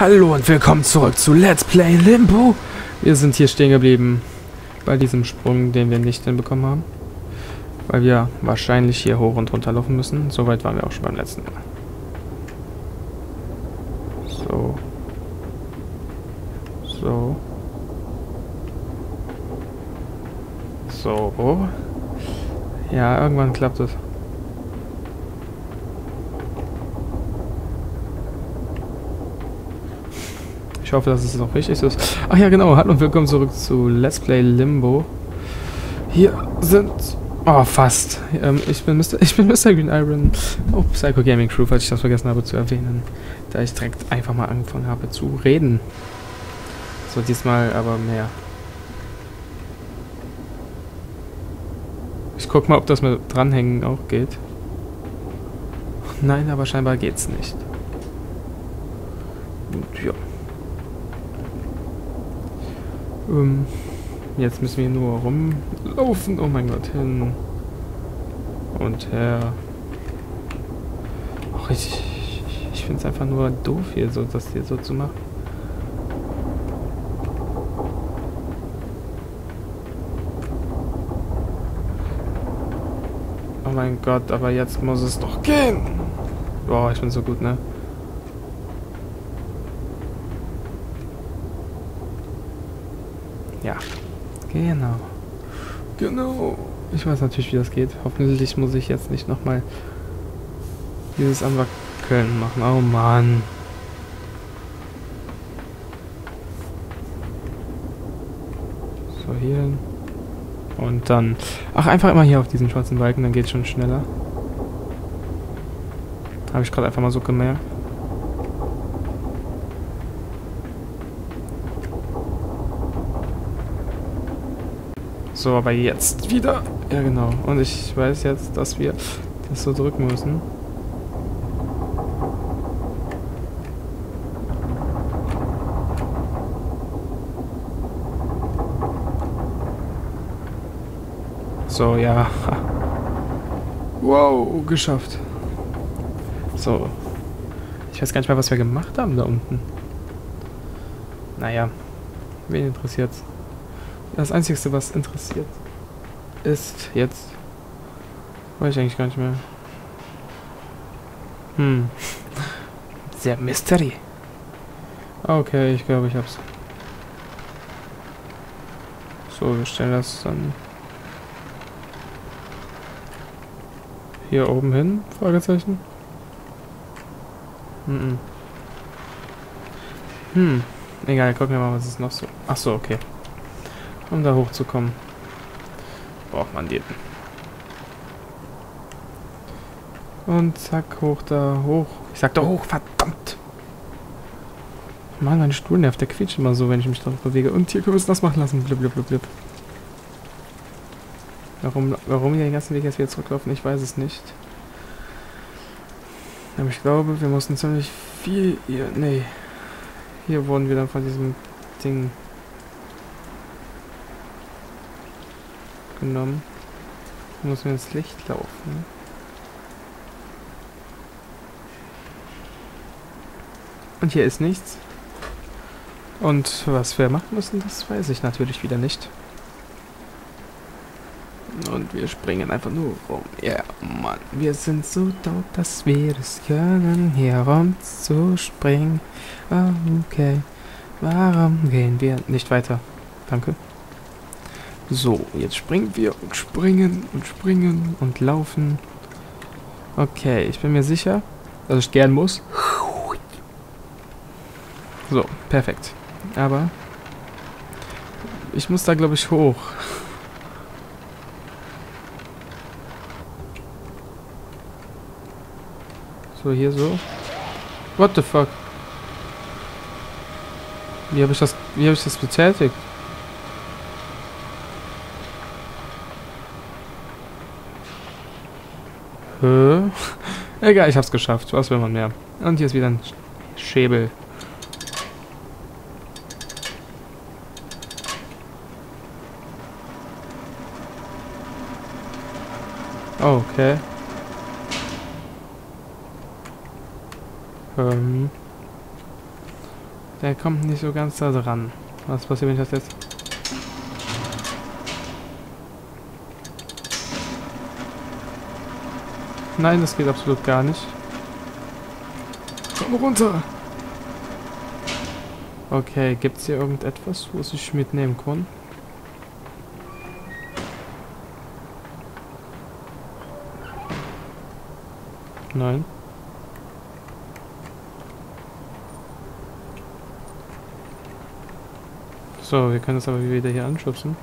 Hallo und willkommen zurück zu Let's Play Limbo. Wir sind hier stehen geblieben bei diesem Sprung, den wir nicht hinbekommen haben. Weil wir wahrscheinlich hier hoch und runter laufen müssen. Soweit waren wir auch schon beim letzten Mal. So. So. So. Ja, irgendwann klappt es. Ich hoffe, dass es noch richtig ist. Ach ja, genau. Hallo und willkommen zurück zu Let's Play Limbo. Hier sind... Oh, fast. Ähm, ich, bin Mr., ich bin Mr. Green Iron. Oh, Psycho Gaming Crew, falls ich das vergessen habe zu erwähnen. Da ich direkt einfach mal angefangen habe zu reden. So, diesmal aber mehr. Ich guck mal, ob das mit dranhängen auch geht. Nein, aber scheinbar geht's nicht. Und ja. Ähm, jetzt müssen wir nur rumlaufen. Oh mein Gott, hin und her. Ach, ich, ich finde es einfach nur doof hier, so das hier so zu machen. Oh mein Gott, aber jetzt muss es doch gehen. Boah, ich bin so gut, ne? Ja. Genau. Genau. Ich weiß natürlich, wie das geht. Hoffentlich muss ich jetzt nicht nochmal dieses Anwackeln machen. Oh Mann. So, hier hin. Und dann... Ach, einfach immer hier auf diesen schwarzen Balken, dann geht es schon schneller. Habe ich gerade einfach mal so gemerkt. So, aber jetzt wieder. Ja, genau. Und ich weiß jetzt, dass wir das so drücken müssen. So, ja. Wow, geschafft. So. Ich weiß gar nicht mehr, was wir gemacht haben da unten. Naja. Wen interessiert's? Das Einzige, was interessiert, ist jetzt... Weiß ich eigentlich gar nicht mehr. Hm. Sehr Mystery. Okay, ich glaube, ich hab's. So, wir stellen das dann hier oben hin? Fragezeichen. Hm. Hm. Egal, gucken wir mal, was ist noch so. Ach so, okay. Um da hochzukommen, braucht man den. Und zack, hoch da, hoch. Ich sag da hoch, verdammt! Mann, mein Stuhl nervt, der quietscht immer so, wenn ich mich drauf bewege. Und hier können wir es das machen lassen. Blub, blub, blub, blub. Warum, warum wir den ganzen Weg jetzt wieder zurücklaufen, ich weiß es nicht. Aber ich glaube, wir mussten ziemlich viel hier... Nee. Hier wurden wir dann von diesem Ding genommen. Muss mir ins Licht laufen. Und hier ist nichts. Und was wir machen müssen, das weiß ich natürlich wieder nicht. Und wir springen einfach nur rum. Ja, yeah, Mann. Wir sind so tot, dass wir es können, hier rum zu springen. Okay. Warum gehen wir nicht weiter? Danke. So, jetzt springen wir und springen und springen und laufen. Okay, ich bin mir sicher, dass ich gern muss. So, perfekt. Aber ich muss da, glaube ich, hoch. So, hier so. What the fuck? Wie habe ich das, wie habe ich das betätigt? Hä? Egal, ich hab's geschafft. Was will man mehr? Und hier ist wieder ein Schäbel. Oh, okay. Ähm. Der kommt nicht so ganz da dran. Was passiert, wenn ich das jetzt... Nein, das geht absolut gar nicht. Komm runter! Okay, gibt es hier irgendetwas, was ich mitnehmen kann? Nein. So, wir können das aber wieder hier anschubsen.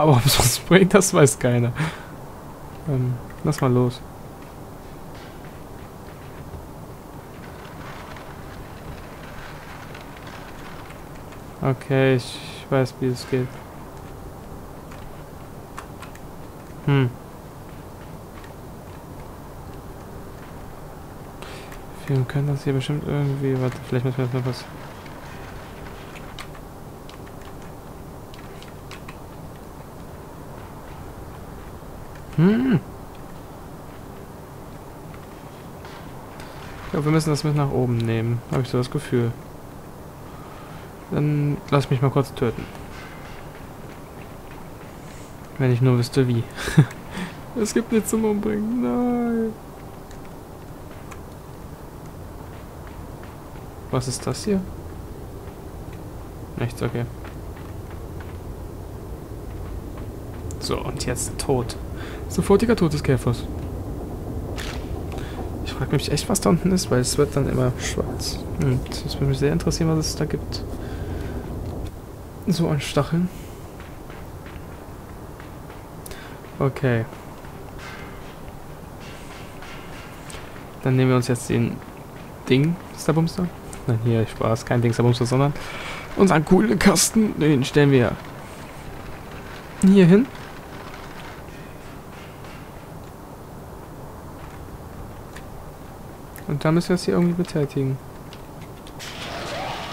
Aber ob es was bringt, das weiß keiner. Ähm, lass mal los. Okay, ich weiß, wie es geht. Hm. Wir können das hier bestimmt irgendwie... Warte, vielleicht müssen wir jetzt noch was... glaube, wir müssen das mit nach oben nehmen. Habe ich so das Gefühl. Dann lass mich mal kurz töten. Wenn ich nur wüsste wie. es gibt nichts zum Umbringen. Nein. Was ist das hier? Nichts, okay. So, und jetzt tot. Sofortiger Tod des Käfers. Frage mich echt, was da unten ist, weil es wird dann immer schwarz. Und es würde mich sehr interessieren, was es da gibt. So an Stacheln. Okay. Dann nehmen wir uns jetzt den Ding, Bumster? Nein, hier, Spaß, kein Dingsterbumster, sondern unseren coolen Kasten, den stellen wir hier hin. Und dann müssen wir es hier irgendwie betätigen.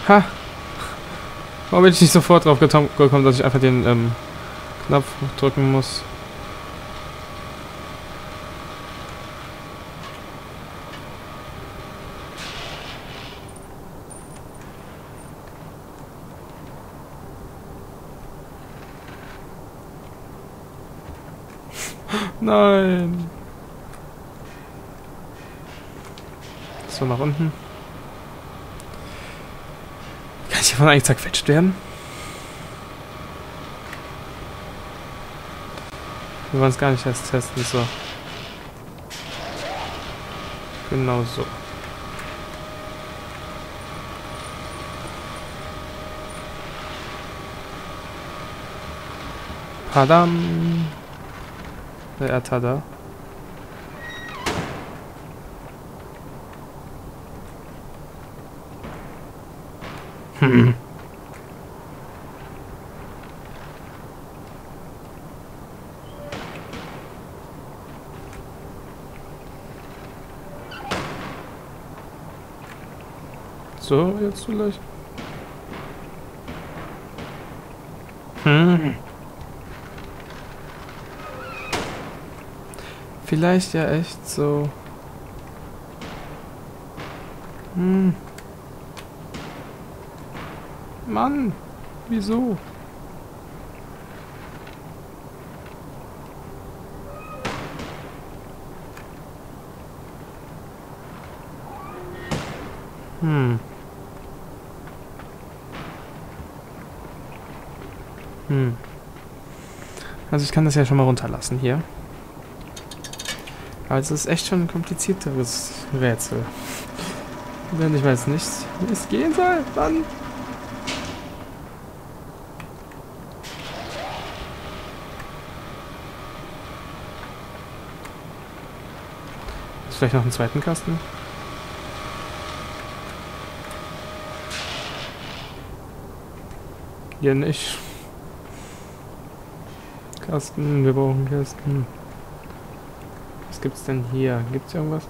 Ha! Warum bin ich nicht sofort drauf gekommen, dass ich einfach den ähm, Knopf drücken muss? Nein. So, nach unten. Kann ich hiervon eigentlich zerquetscht werden? Wir wollen es gar nicht erst testen, so. Genau so. Padam. Der Ertada. Hm. So, jetzt vielleicht. Hm. Vielleicht ja echt so. Hm. Mann, wieso? Hm. Hm. Also ich kann das ja schon mal runterlassen hier. Aber es ist echt schon ein komplizierteres Rätsel. Denn ich weiß nicht, wie es gehen soll. Vielleicht noch einen zweiten Kasten? Hier nicht. Kasten, wir brauchen Kasten. Was gibt's denn hier? Gibt's irgendwas?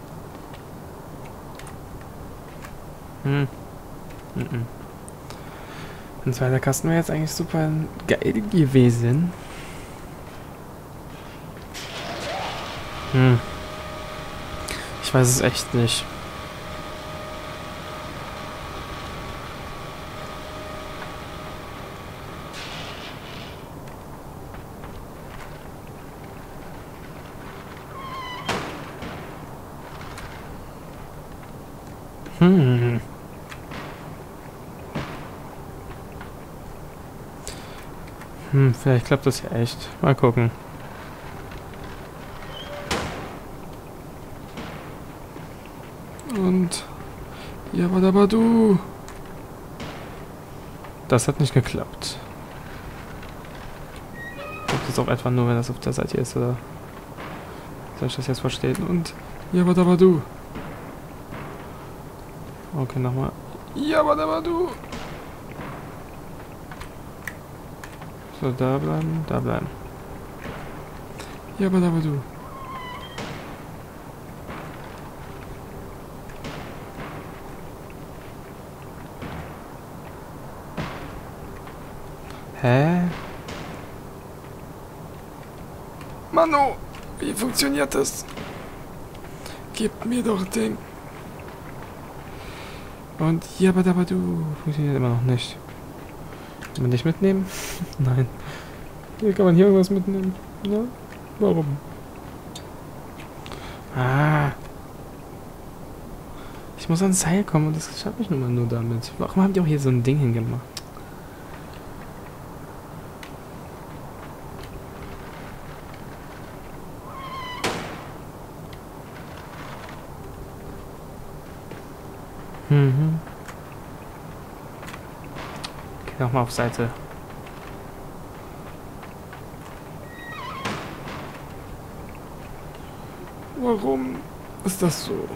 Hm. Mm -mm. Ein zweiter Kasten wäre jetzt eigentlich super geil gewesen. Hm. Ich weiß es echt nicht. Hm. Hm, vielleicht klappt das ja echt. Mal gucken. Ja, aber du. Das hat nicht geklappt. Klappt das auch etwa nur, wenn das auf der Seite ist, oder? Soll ich das jetzt verstehen? Und... Ja, aber du. Okay, nochmal. Ja, aber du. So, da bleiben, da bleiben. Ja, Hä? Manu, wie funktioniert das? Gib mir doch den. Und Jabba Dabba Du funktioniert immer noch nicht. Kann man nicht mitnehmen? Nein. Hier kann man hier irgendwas mitnehmen. Ja? Warum? Ah. Ich muss ans Seil kommen und das schaffe ich nun mal nur damit. Warum habt ihr auch hier so ein Ding hingemacht? Mhm. Okay, nochmal auf Seite. Warum ist das so?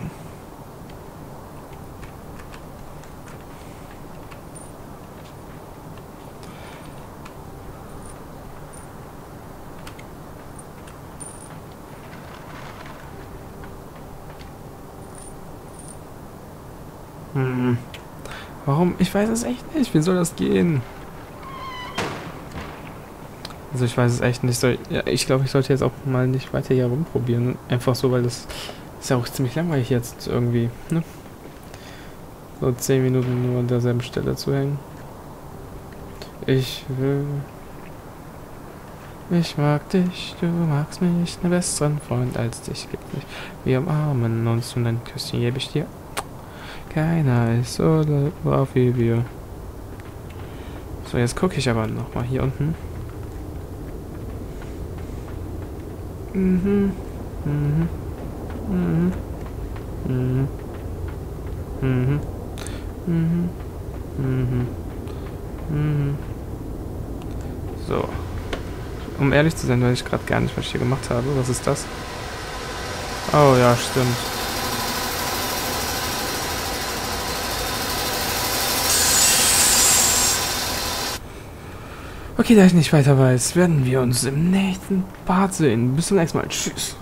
Hm. Warum? Ich weiß es echt nicht. Wie soll das gehen? Also ich weiß es echt nicht. Soll, ja, ich glaube, ich sollte jetzt auch mal nicht weiter hier rumprobieren. Einfach so, weil das ist ja auch ziemlich langweilig jetzt irgendwie. Ne? So 10 Minuten nur an derselben Stelle zu hängen. Ich will... Ich mag dich, du magst mich, einen besseren Freund als dich gibt nicht. Wir umarmen uns und ein Küsschen gebe ich dir. Keiner ist so drauf wie wir. So, jetzt gucke ich aber nochmal hier unten. Mhm. Mhm. Mhm. Mhm. Mhm. Mhm. Mhm. Mhm. So. Um ehrlich zu sein, weiß ich gerade gar nicht, was ich hier gemacht habe. Was ist das? Oh ja, stimmt. Okay, da ich nicht weiter weiß, werden wir uns im nächsten Part sehen. Bis zum nächsten Mal. Tschüss.